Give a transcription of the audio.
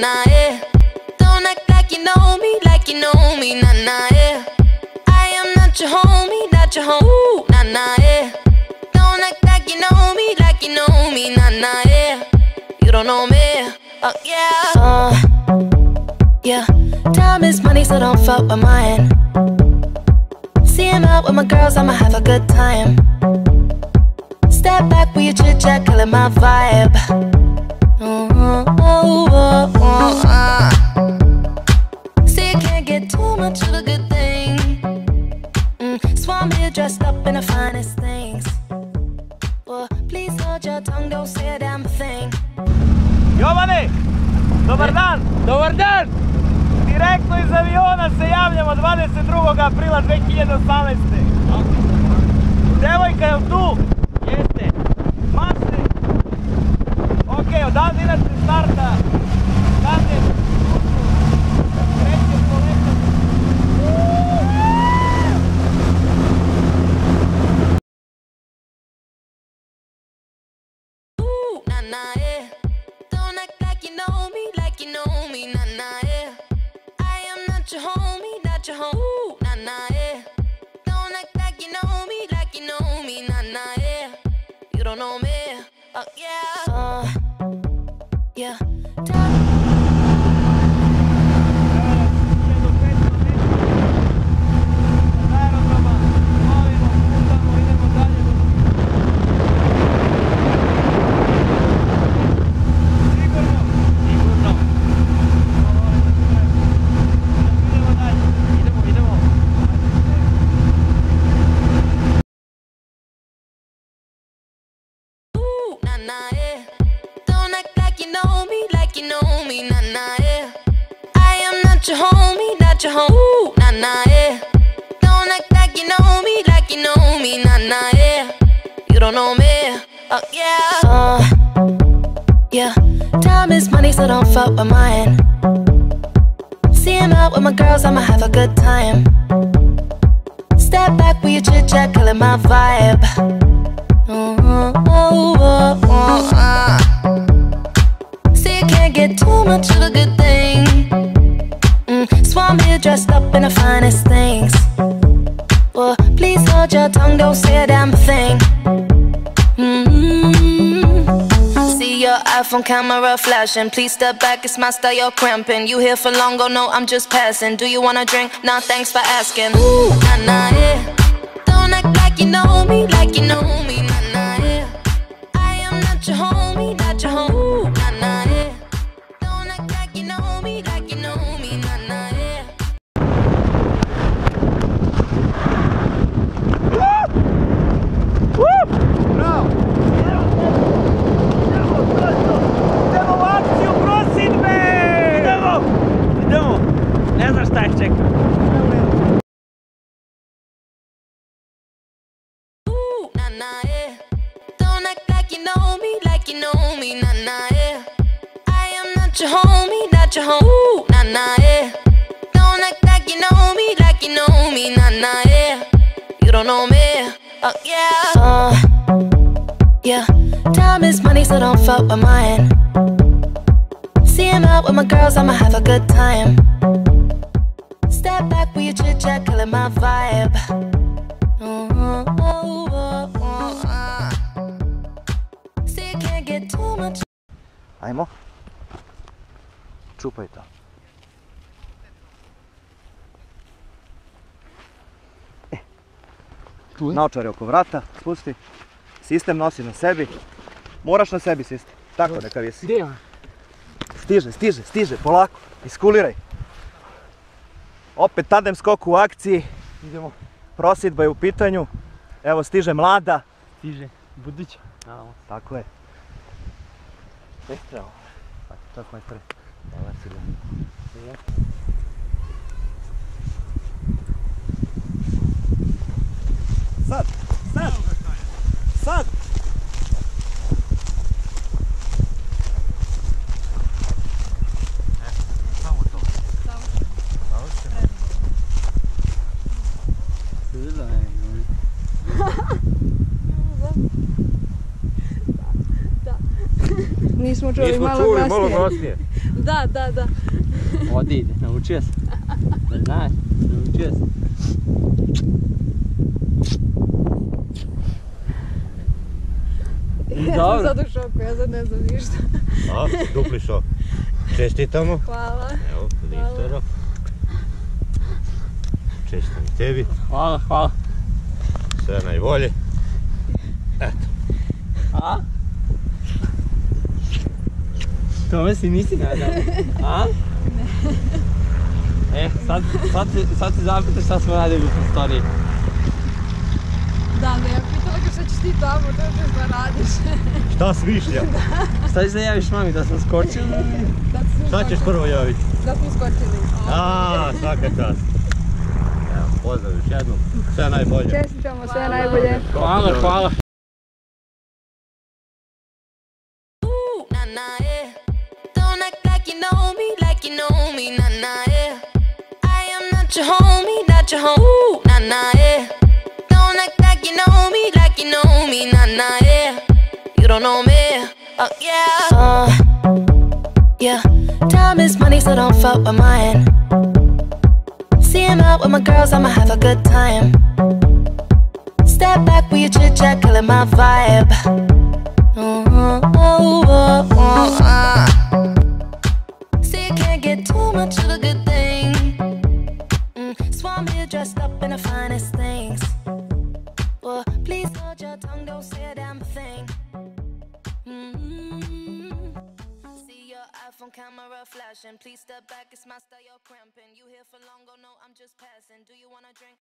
nah, eh. nah yeah. Don't act like you know me, like you know me, nah, nah, eh. yeah. I am not your homie, not your home, nah, nah, eh. yeah. Don't act like you know me, like you know me, nah, nah, yeah. You don't know me, oh yeah. Uh, yeah, time is money, so don't fuck with mine. See out with my girls, I'ma have a good time. Step back with your chit chat, killing my vibe. Dressed up in the finest things. Well, please hold your tongue, don't say a damn thing. Jovane, dobar dan! Dobar dan! Direktno iz aviona se javljamo 22. aprila 2018. Devojka je tu? Jeste. Mase. Ok, odavde inače starta. Yeah. Uh, yeah. Your home, Ooh, nah, nah, yeah. Don't act like you know me, like you know me, nah, nah, yeah. You don't know me, oh yeah. Uh, yeah. Time is money, so don't fuck with mine. See him out with my girls, I'ma have a good time. Step back with your chit chat, killing my vibe. Mm, oh, oh, oh, uh. See, you can't get too much of a good thing. Mm, dressed up in the finest things. Well, please hold your tongue, don't say a damn thing. Mm-hmm. See your iPhone camera flashing. Please step back, it's my style, you're cramping. You here for long, go no, I'm just passing. Do you wanna drink? Nah, thanks for asking. Ooh, nah, nah, yeah. Don't act like you know me, like you know me, nah, nah, yeah. Don't act like you know me, like you know me, nah, nah, yeah. You don't know me, oh yeah. Uh, yeah. Time is money, so don't fuck with mine. See him out with my girls, I'ma have a good time. Step back with your chit chat, killing my vibe. Mm, oh, oh, oh, uh. See, you can't get too much. Ajmo. Čupaj to. Tu je? Naočare oko vrata, spusti. Sistem nosi na sebi. Moraš na sebi sistem. Tako neka visi. Gdje? Stiže, stiže, stiže, polako. Iskuliraj. Opet tandem skok u akciji. Idemo. Prosidba je u pitanju. Evo stiže mlada. Stiže. Buduća. Tako je. Estrao. Čas majstore. Dobar si ga. Sad, sad, sad. Fula je. Nismo čuli, malo glasnije. Da, da, da. Odi ide, naučio se. Da znaš, naučio se. Ja sam sad u šoku, ja sad ne znam ništa. A, dupli šok. Čestitamo. Hvala. Evo, Liftero. Čestitam i tebi. Hvala, hvala. Sve najbolje. Eto. A? Tome si nisi nadao. A? E, sad, sad, sad se zapitaš šta smo radili u prostoriji. Da, ne, ja pitala ga šta ćeš ti tamo, to što šta radiš. Šta smišlja? Šta ćeš da javiš mami, da sam skočio? Da smo Šta ćeš prvo javiti? Da smo skočili. A, svaka čast. Evo, pozdrav još jednom. Sve najbolje. Čestitamo sve najbolje. Hvala, hvala. Know me, nah, nah, yeah. I am not your homie, not your home. Ooh, nah, nah, yeah. Don't act like you know me, like you know me, nah, nah, yeah. You don't know me, oh yeah. Uh, yeah. Time is money, so don't fuck with mine. See him out with my girls, I'ma have a good time. Step back with your chit chat, killing my vibe. Mm-hmm. Oh, oh, oh, uh. Much of a good thing. Mm, Swan here dressed up in the finest things. Well, please hold your tongue, don't say a damn thing. Mm. See your iPhone camera flashing. Please step back, it's my style, you're cramping. You here for long, oh no, I'm just passing. Do you wanna drink?